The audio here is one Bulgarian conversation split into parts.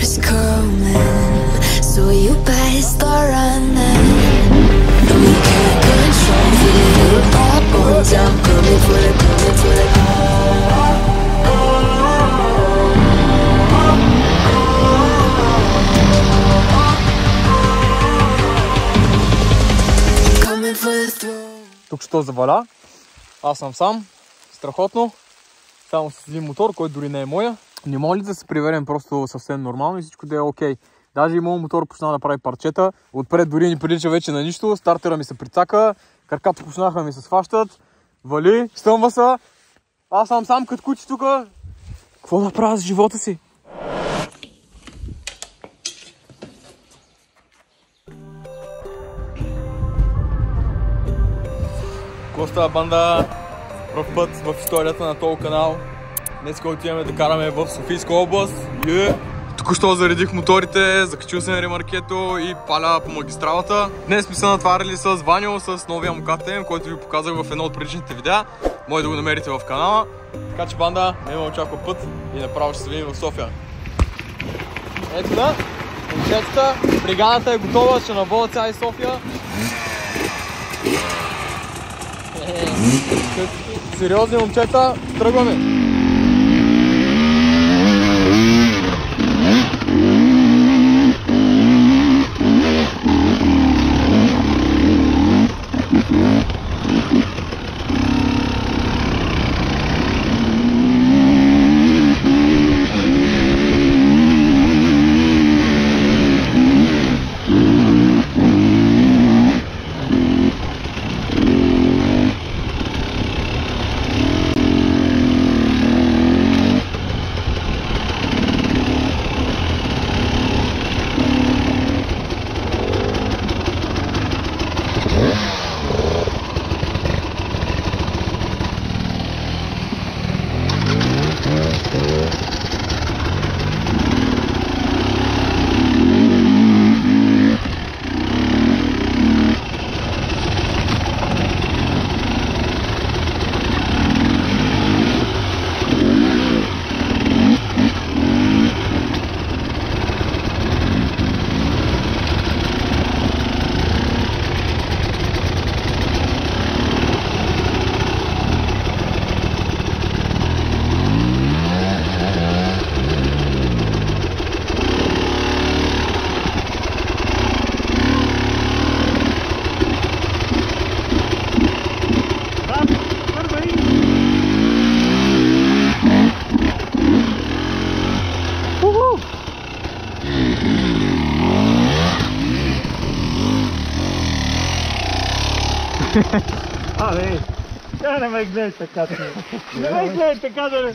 is coming, so you better start running. We can't control, it up on down, coming for the, coming for the. Тук що заваля. Аз съм сам. Страхотно. Само с един мотор, който дори не е моя. Не може ли да се приверем просто съвсем нормално и всичко да е окей? Даже и моят мотор почна да прави парчета. Отпред дори не прилича вече на нищо. Стартера ми се прицака. Краката почнаха ми се сващат. Вали, стъмва се. Аз съм сам като куче тук. Какво да правя с живота си? Какво става банда? Пръв път в историята на този канал. Днес отиваме да караме в Софийска област. Yeah. Току-що заредих моторите, закачил съм ремаркето и паля по магистралата. Днес сме се натварили с Ваню, с новия му KTM, който ви показах в едно от предишните видеа. Може да го намерите в канала. Така че банда, не ме очаква път и направо ще се видим в София. Ето да, момчетата, бриганата е готова, ще навода цяла и София. Сериозни момчета, тръгваме! Абе, тя не ме гледай така. ти. Не ме гледай така да не...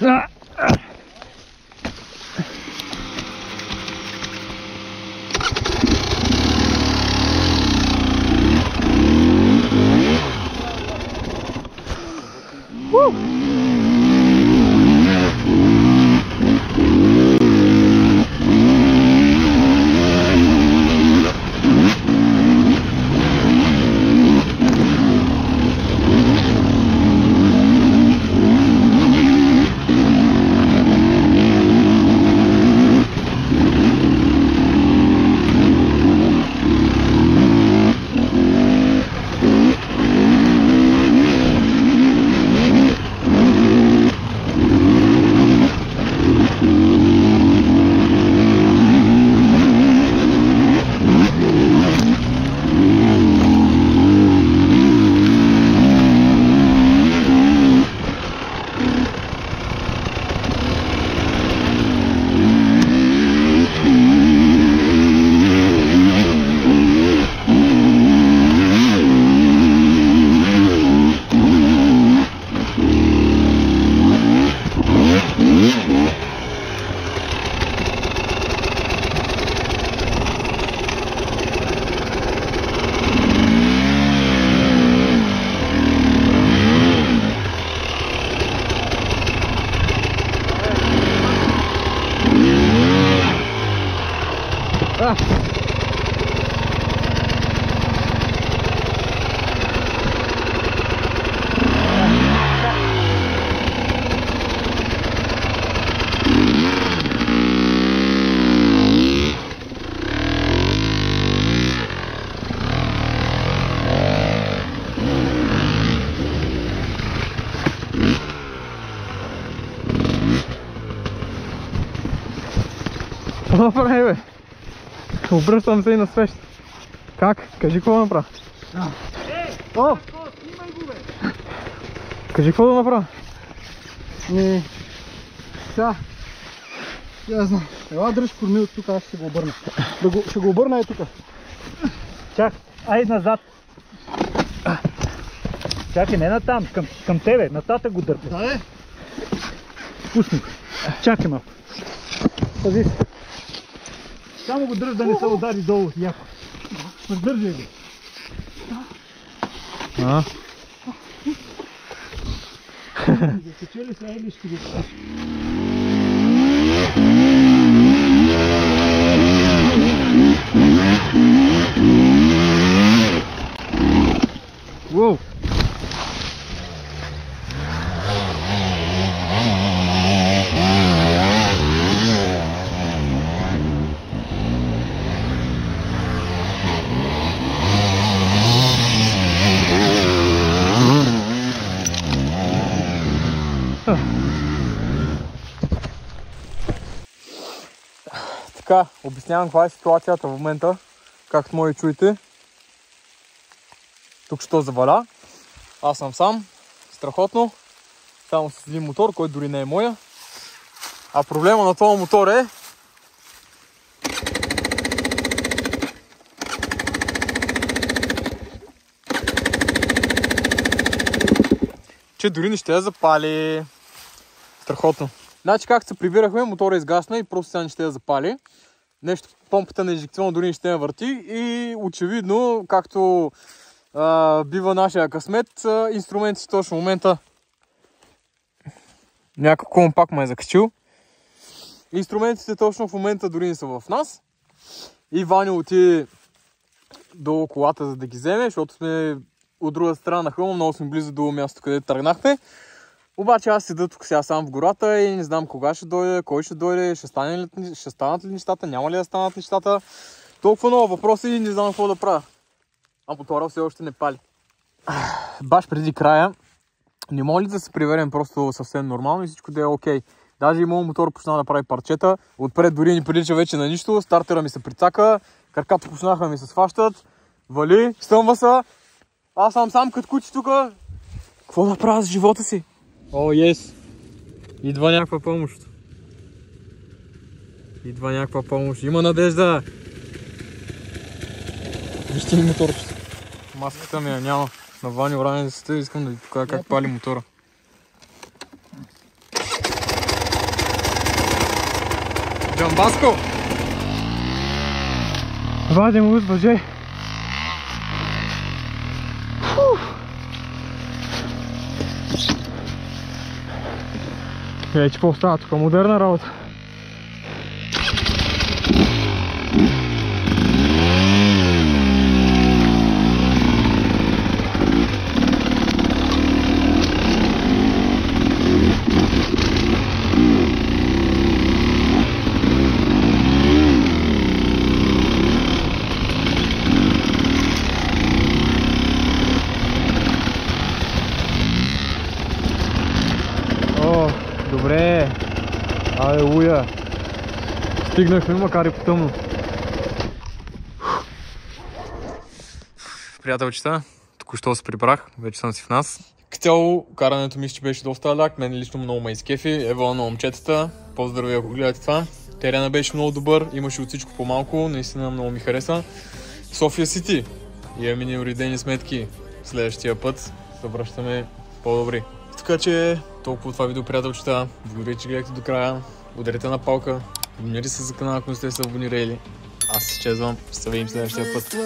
Ah. Какво направи, бе? Обръщам се и на свещ. Как? Кажи какво да направя. О! Кажи какво да направя. Не. Сега. Я знам. Ела дръж корми от тук, аз ще го обърна. Да го, ще го обърна е тук. Чак, ай назад. Чакай, не натам, към, към тебе, нататък го дърпа. Да е. Пусни. го. Чакай малко. Пази се. Само го дръж да не се удари долу. Яко. Въздържай го. А? Закачили се или ще го кажа. Уоу! Така, обяснявам каква е ситуацията в момента. Както може чуете, тук що заваля. Аз съм сам. Страхотно. Само с един мотор, който дори не е моя. А проблема на този мотор е, че дори не ще я запали. Страхотно. Значи както се прибирахме, мотора изгасна и просто сега не ще я запали. Нещо, помпата на инжекционно дори не ще я върти и очевидно, както а, бива нашия късмет, а, инструментите точно в момента някакво пак ме е закачил. Инструментите точно в момента дори не са в нас. И Ваня отиде до колата, за да ги вземе, защото сме от друга страна на хълма, много сме близо до мястото, където тръгнахме. Обаче аз седа тук сега сам в гората и не знам кога ще дойде, кой ще дойде, ще, стане ли, ще станат ли нещата, няма ли да станат нещата. Толкова много въпроси и не знам какво да правя. А мотора все още не пали. Баш преди края, не може ли да се приверем просто съвсем нормално и всичко да е окей. Даже и моят мотор почна да прави парчета. Отпред дори не прилича вече на нищо. Стартера ми се прицака, краката почнаха ми се сващат. Вали, стъмва се. Аз съм сам като куче тук. Какво да правя с живота си? О, ес. Идва някаква помощ. Идва някаква помощ. Има надежда. Вижте ли моторчето? Маската ми я няма. На Вани Оранецата искам да ви покажа как пали мотора. Джамбаско! Вадим от въже. Вече какво става тук? Модерна работа. Алелуя. Стигнахме, макар и по тъмно. Приятелчета, току-що се прибрах, вече съм си в нас. Като цяло, карането мисля, че беше доста лак. Мен лично много ме изкефи. Ево на момчетата. Поздрави, ако гледате това. Терена беше много добър, имаше от всичко по-малко, наистина много ми хареса. София Сити. Имаме ни уредени сметки. Следващия път се връщаме по-добри. Така че толкова това видео, приятелчета. Благодаря, че гледахте до края. Ударете на палка. Абонирайте се за канала, ако не сте се абонирали. Аз се изчезвам. Ще видим следващия път.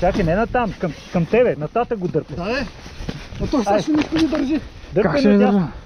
Чакай, не натам, към, към тебе, нататък го дърпай. Да, е. А то сега ще не държи. Дърпай Как ще надясно. държа?